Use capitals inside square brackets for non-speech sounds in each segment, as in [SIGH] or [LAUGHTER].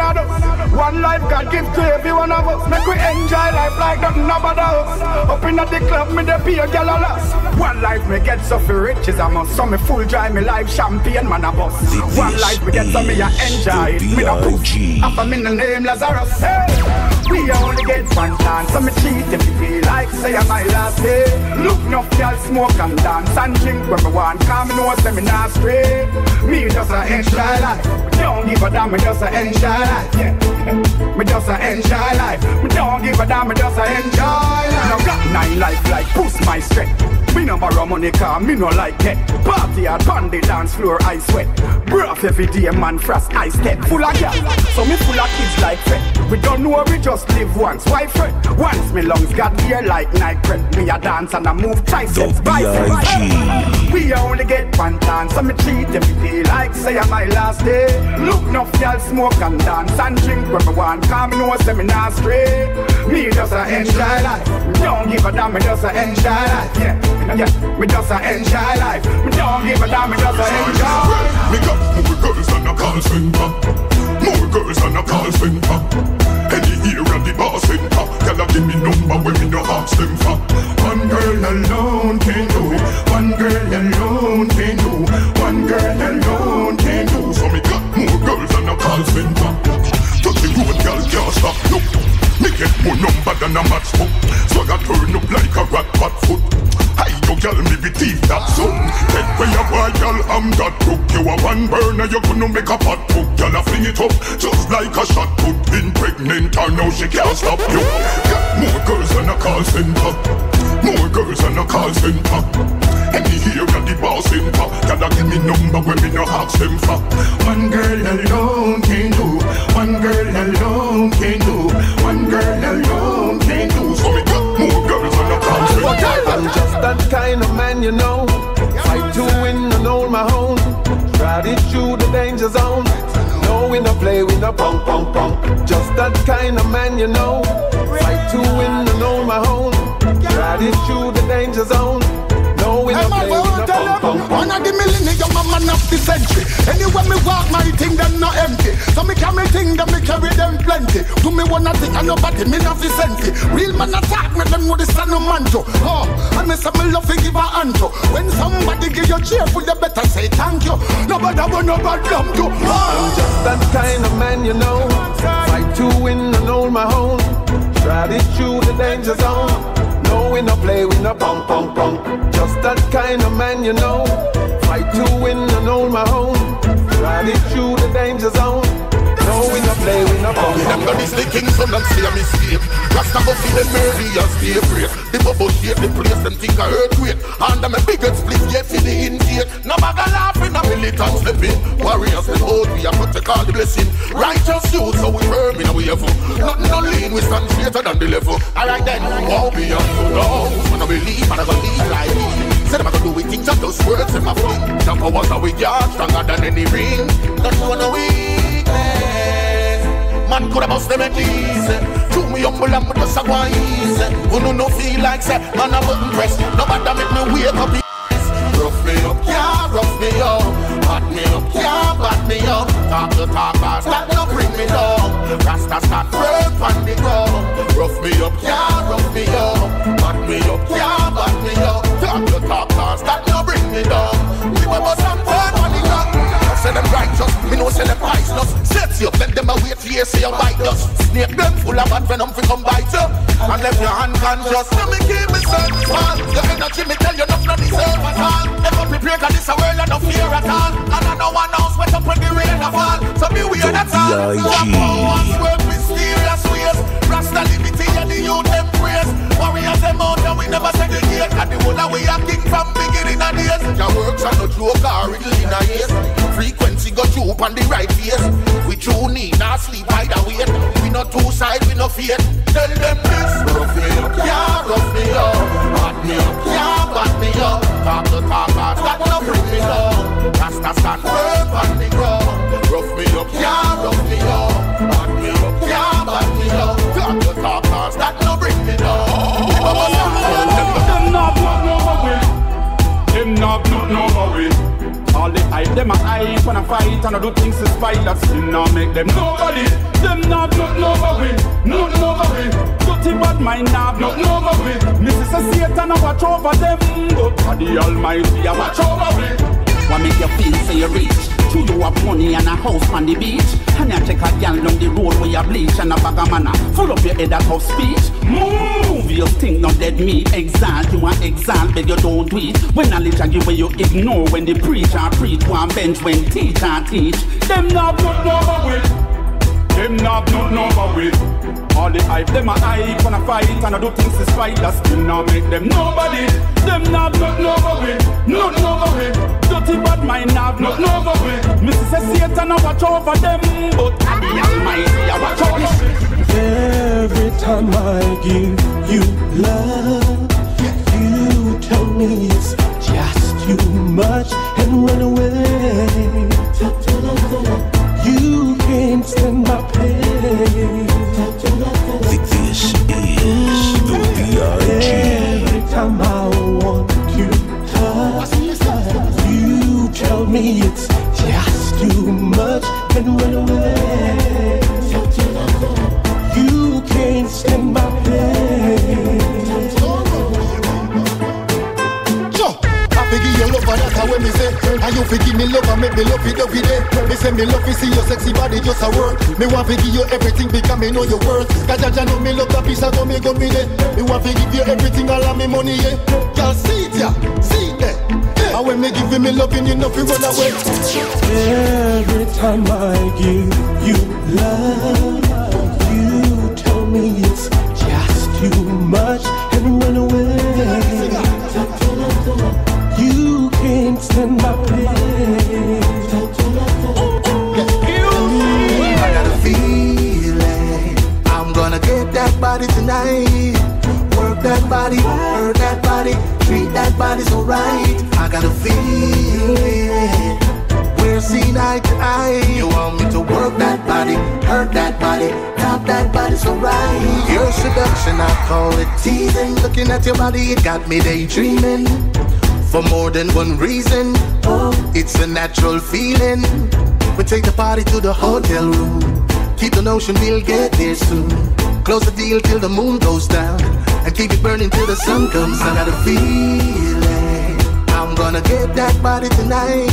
a do. One life God give to every one of us. Make we enjoy life like nothing about us. Up in the club, me the pay girl a loss. One life me get so for riches, I must so me full dry me life champagne man a bus. One life me get so me a enjoy. Me no push. After me the name Lazarus. Hey. We only get one chance, so me cheat if you feel like say I'm my last day. Look enough girl smoke and dance and drink when me want. Come know say me not stray. Me just a enjoy life. Don't give a damn, me just a enjoy life. Yeah. [LAUGHS] Me just a enjoy life. Me don't give a damn, me just a enjoy life. Now got nine life like boost my strength. Me no borrow money car, me no like it. Party at on the dance floor, I sweat. Breath every day, man, frost, I step. Full of gas, so me full of kids like fret. We don't know we just live once. Why fret? Once me lungs got here like night prep. Me a dance and I move triceps, biceps. We only get one chance, so me treat every day like say my last day. Look enough y'all smoke and dance and drink when me want. Come know say me not stray. Me just a enjoy life. Don't give a damn, me just a enjoy life. Yeah. Yeah, me just a enjoy life. Me don't give a damn, me just a enjoy. Me got more girls than a call center. More girls than a call center. You gonna make a pot cook Girl, I fling it up, just like a shot put In pregnant, I know she can't stop you. Got more girls than a call center. More girls than a call center. Any here at the bar center Gotta give me number when me no ask them for. One girl alone can do. One girl alone can do. One girl alone can do. So me got more girls than a call center. I'm just that kind of man, you know. Fight to win and hold my own. It through the danger zone. No, we no play, we no punk, punk, punk. Just that kind of man, you know. Fight to win and hold my own. It through the danger zone. We no play, we no punk. One of the millennium, a man of the century. Anywhere me walk, my thing them not empty. So me carry thing, them me carry them plenty. Do me one thing, and nobody me not the senti. Real man attack me, them know the son of manto. Oh, and me say me love to give a hand to. When somebody give you cheerful, you better say thank you. Nobody want no lump to. I'm just that kind of man, you know. Fight to win and hold my own. Ride it through the danger zone. No, we no play, we no punk, punk, punk. Just that kind of man, you know. Fight to win and hold my own. Ride it through the danger zone. No, we no play, we no so them see a mistake. Rasta go feel them early and stay brave. The bubble shape, the place, them think a earthquake. And them a biggest split, yeah, for the intake. No matter laughing, a militant slipping. Warriors, the hold we are protect all the blessing. Righteous youth, so we firm in way of Nothing no lean, we stand straighter than the level. Alright then, wow, beyond the know. When I believe, and I believe like me. Say them I go do it, things of those words in my fling. Now powers are we yard, stronger than any ring. Don't you wanna weakness? Man coulda bust them at least To me humble and me just a go easy Who no no feel like say Man a button press Nobody make me wake up easy. Rough me up, yeah, rough me up. Bat me up, yeah, bat me up. Talk to talk, boss, that no bring me down Rasta start firm on the ground Rough me up, yeah, rough me up. Bat me up, yeah, bat me up. Talk to let them a wait here, say you bite us. Snake them full of bad venom, fi come bite you And left your hand conscious. Let me keep me sensible Your energy, me tell you, nothing deserve at all. Never prepare, cause this a world and no fear at all. And I know one house wet up when the rain a fall. So be weird at all B.I.G.. So powers work mysterious ways. Rasta liberty and the youth them praise. Warriors them out and we never segregate. And the whole of we a king from beginning of days. Your works are no joke or riddle in a haze Frequency got you up on the right face. We tune in, not sleep, and wait We not two sides, we no fear. Tell them this. Rough me up, yeah, rough me up. Bat me up, yeah, bat me up. Talk to talkers, that no bring me down. Rasta stand firm on the ground. Rough me up, yeah, rough me up them a hype and a fight and I do things to spite that still not make them nobody. Them not over with, nothing over with. Dirty bad mind not nothing over with. Mrs. Satan I watch over them, but for the Almighty I watch over with. What make you feel say you reach? To you have money and a house on the beach? And you take a gal down the road where you bleach And a bag of manna. Full up your head out of speech. Move your thing not dead me Exalt you want exalt but you don't do it When knowledge I give where you ignore When the preacher preach. One bench when teacher teach. Them not put over with. Them not put over with. All the hype, them a hype and a fight and I do things to spite that still not make them nobody. Them not nothing over Satan I watch over them, but Almighty I watch over Every time I give you love, you tell me it's just too much. And run away. Body just a work Me want to give you everything because me know your worth Cause Jaja know me love that piece of me go me there Me want to give you everything all of me money yeah Girl see it ya, see it yeah. And when me give you me loving you know fi run away Every time I give you love, you tell me it's just too much and run away. You can't stand my pain. Treat that body. I got a feeling we're seeing eye to eye. You want me to work that body, hurt that body, tap that body so right. Your seduction, I call it teasing. Looking at your body, it got me daydreaming. For more than one reason, oh, it's a natural feeling. We take the party to the hotel room. Keep the notion we'll get there soon. Close the deal till the moon goes down. And keep it burning till the sun comes. I got a feeling I'm gonna get that body tonight.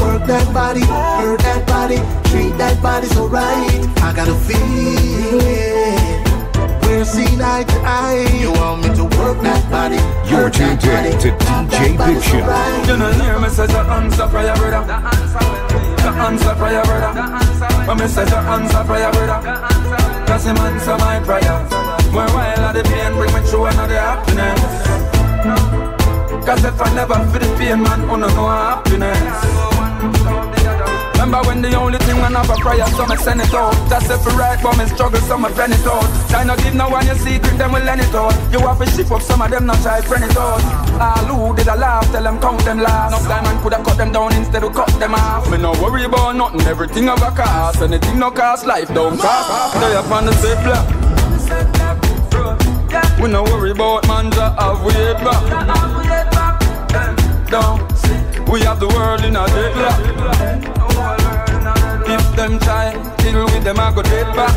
Work that body, hurt that body, treat that body so right. I got a feeling we're seen eye to eye. You want me to work that body? You're tuned in to DJ that body Big so Show. right. You know hear me say the answer for your brother. The answer for your brother. When me say the answer for your brother. Cause him answer my prayer. When while of the pain bring me through another happiness. Cause if I never feel the pain, man, oh, I don't know happiness. Remember when the only thing when I have a prayer, so me send it out. That's if you right, but me struggle, so me friend it out. Try not give no one your secret, then we learn it out. You have to shift up some of them, not try friend it out. All who did a laugh, tell them count them last. No time man coulda cut them down instead of cut them off. Me no worry about nothing, everything have a cost. Anything no cost, life don't cost. Stay up on the safe block. We no worry about man, just have way back. Down. We have the world in a deadlock. If them try, deal with them, I go dead back.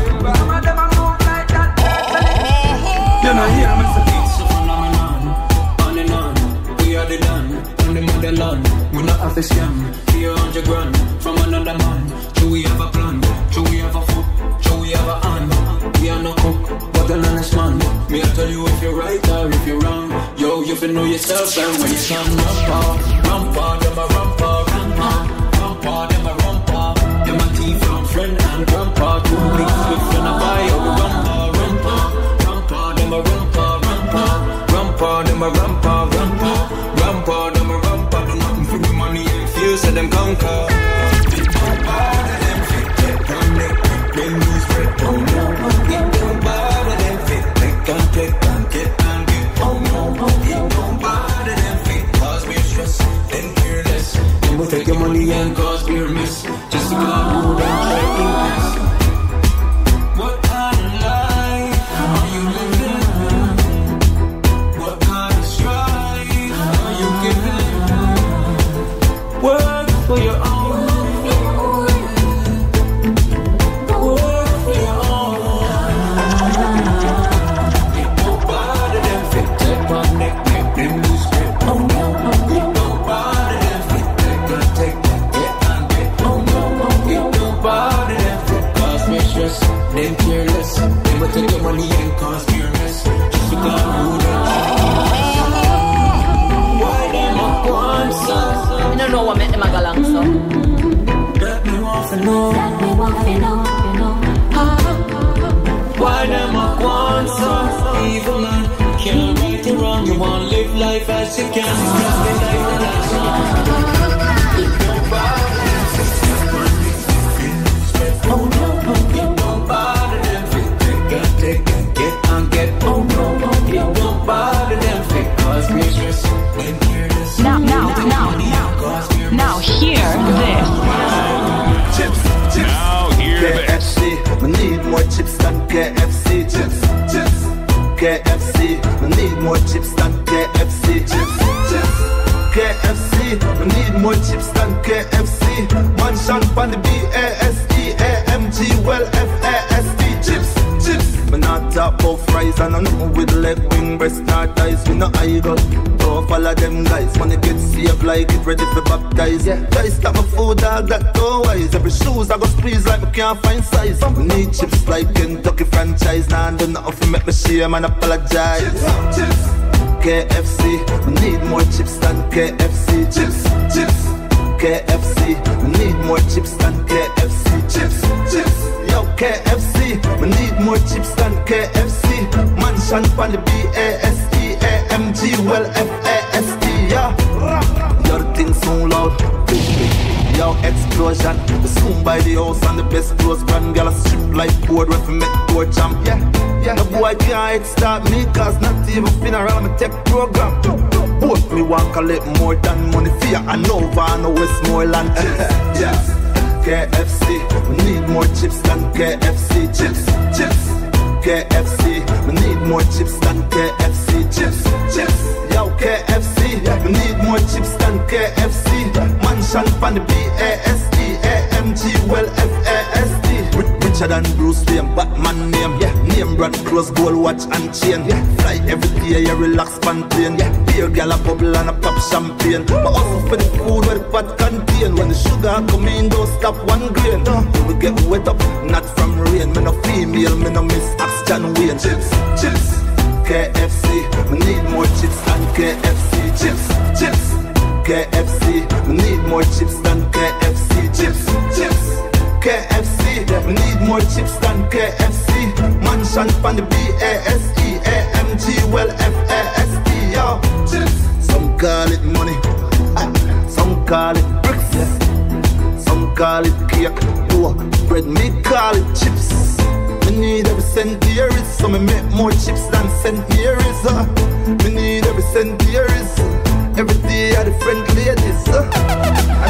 You know, hear me say. It's a phenomenon, on and on. We are the done, on the motherland. We not have a scam, fear hundred grand from another man. Do we have a plan? Do we have a foot? Do we have a hand? We are no cook, but an honest man. Me I tell you if you're right or if you're wrong. Yo, you feel know yourself and when you can ramp up, ramp up, a ramp up, ramp up, ramp up, a ramp up. Them a friend and grandpa. Two big swift and a buy out the rampa, them a rampa, rampa, rampa, them a rampa, rampa, rampa, them a rampa. Do nothing for the money and fear, so them conquer. don't know what make them a galang so. Let me want to know. Let me want to know. You know. Ah. Why them a want so evil man? Can't right the wrong. You want live life as you can. Just live life as you. Well Chips, chips. Me not talk about fries and I know with leg wing, breast, not thighs. We no eye go. Don't follow them guys. Money get saved like get ready for baptize. Yeah. Guys, stop my food dog, that go wise. Every shoes I go squeeze like me can't find size. We need chips like Kentucky franchise. Nah, I do nothing for make me shame and apologize. Chips, chips. KFC, we need more chips than KFC. Chips, chips. KFC, more chips than KFC. Chips, chips. Yo, KFC, we need more chips than KFC. Mansion on the B-A-S-E, A-M-G, well F-A-S-T, yeah. Your thing so loud. Yo, explosion. We soon buy the house and the best clothes. Brand girl a strip like board when we make door jump. Yeah, yeah. No boy can't stop me, cause not even funeral, I'm a tech program. Me want collect more than money ya. And over and Westmoreland. [LAUGHS] yeah. KFC, we need more chips than KFC. Chips, chips. KFC, we need more chips than KFC. Chips, chips. Yo, KFC, we need more chips than KFC. Mansion on the B-A-S-E, A-M-G, well F-A-S-T. Ri- Richer than Bruce Wayne, Batman name. Yeah, name brand, close gold watch and chain. Yeah, fly every day, you relax pan plane. Yeah, beer gal a bubble and a pop champagne. But also for the food where the pot contain. When the sugar come in, don't stop one grain. We will get wet up, not from rain. Me no female, me no miss oxygen Wayne. Chips, chips. KFC, we need more chips than KFC. Chips, chips. KFC, we need more chips than KFC. Chips, chips. KFC, we need more chips than KFC. Mansion on the B-A-S-E, A-M-G, well F-A-S-T, yo. Chips. Some call it money, ah, some call it bricks, some call it cake, oh, bread, me call it chips. Me need every cent here is, so me make more chips than cent here is. Uh. Need every cent here is, every day I different ladies. Uh.